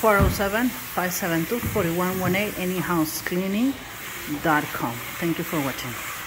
407-572-4118 anyhousecleaning.com. Thank you for watching.